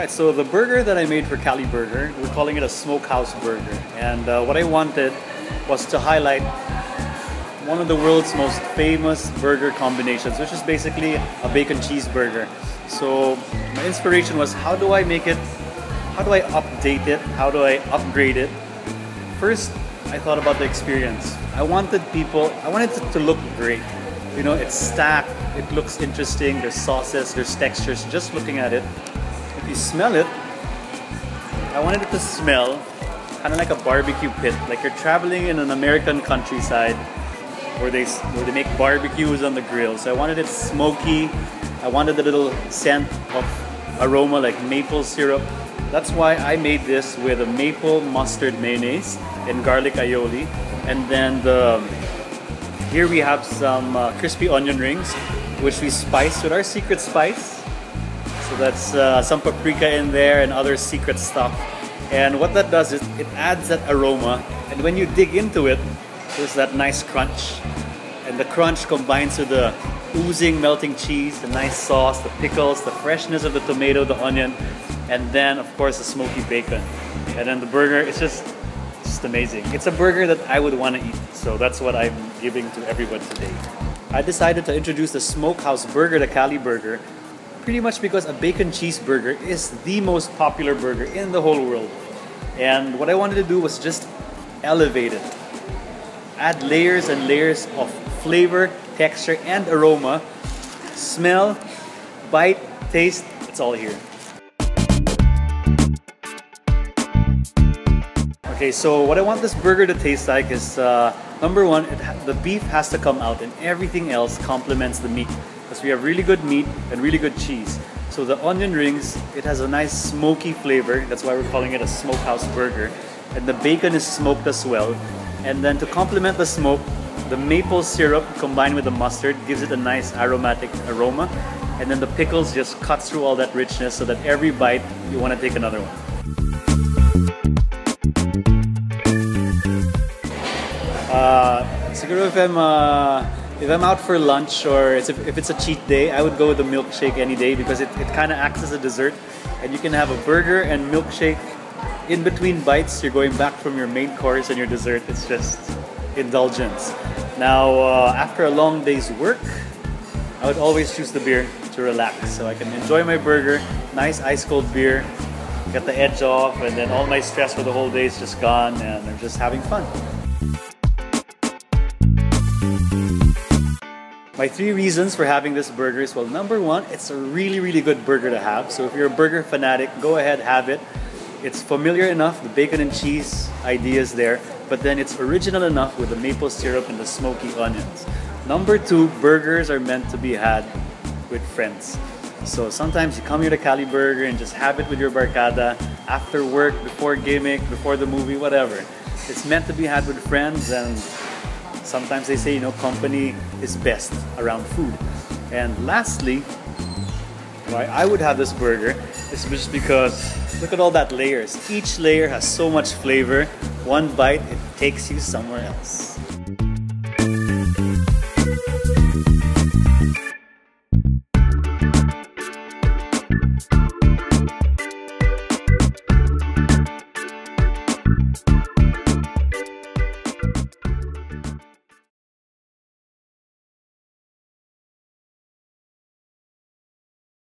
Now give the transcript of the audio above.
Right, so the burger that I made for Cali Burger, we're calling it a smokehouse burger. And uh, what I wanted was to highlight one of the world's most famous burger combinations, which is basically a bacon cheeseburger. So my inspiration was how do I make it, how do I update it, how do I upgrade it? First, I thought about the experience. I wanted people, I wanted it to look great. You know, it's stacked, it looks interesting, there's sauces, there's textures, just looking at it. You smell it, I wanted it to smell kind of like a barbecue pit, like you're traveling in an American countryside where they where they make barbecues on the grill. So I wanted it smoky. I wanted a little scent of aroma like maple syrup. That's why I made this with a maple mustard mayonnaise and garlic aioli. And then the here we have some uh, crispy onion rings, which we spice with our secret spice. So that's uh, some paprika in there and other secret stuff. And what that does is it adds that aroma. And when you dig into it, there's that nice crunch. And the crunch combines with the oozing melting cheese, the nice sauce, the pickles, the freshness of the tomato, the onion, and then of course the smoky bacon. And then the burger, it's just, just amazing. It's a burger that I would want to eat. So that's what I'm giving to everyone today. I decided to introduce the Smokehouse Burger, the Cali Burger, pretty much because a bacon cheeseburger is the most popular burger in the whole world. And what I wanted to do was just elevate it add layers and layers of flavor, texture, and aroma. Smell, bite, taste, it's all here. Okay, so what I want this burger to taste like is uh, number one, the beef has to come out and everything else complements the meat. Because we have really good meat and really good cheese. So the onion rings, it has a nice smoky flavor. That's why we're calling it a smokehouse burger. And the bacon is smoked as well. And then to complement the smoke, the maple syrup combined with the mustard gives it a nice aromatic aroma. And then the pickles just cut through all that richness so that every bite you want to take another one. Uh, siguro if I'm, uh, if I'm out for lunch or it's, if it's a cheat day, I would go with the milkshake any day because it, it kind of acts as a dessert. And you can have a burger and milkshake in between bites, you're going back from your main course and your dessert. It's just indulgence. Now, uh, after a long day's work, I would always choose the beer to relax. So I can enjoy my burger, nice ice cold beer, get the edge off, and then all my stress for the whole day is just gone, and I'm just having fun. My three reasons for having this burger is well, number one, it's a really, really good burger to have. So if you're a burger fanatic, go ahead, have it. It's familiar enough, the bacon and cheese idea is there, but then it's original enough with the maple syrup and the smoky onions. Number two, burgers are meant to be had with friends. So sometimes you come here to Cali Burger and just have it with your barcada after work, before gimmick, before the movie, whatever. It's meant to be had with friends and sometimes they say, you know, company is best around food. And lastly, why I would have this burger is just because Look at all that layers. Each layer has so much flavor. One bite, it takes you somewhere else.